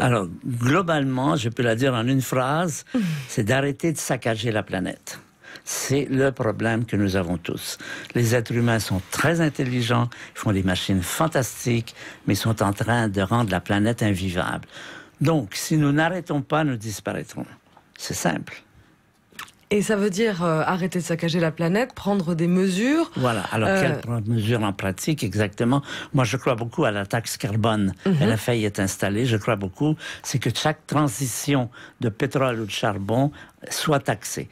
Alors, globalement, je peux la dire en une phrase, c'est d'arrêter de saccager la planète. C'est le problème que nous avons tous. Les êtres humains sont très intelligents, font des machines fantastiques, mais sont en train de rendre la planète invivable. Donc, si nous n'arrêtons pas, nous disparaîtrons. C'est simple. Et ça veut dire euh, arrêter de saccager la planète, prendre des mesures. Voilà. Alors, Euh, quelles mesures en pratique exactement? Moi, je crois beaucoup à la taxe carbone. Elle a failli être installée. Je crois beaucoup. C'est que chaque transition de pétrole ou de charbon soit taxée.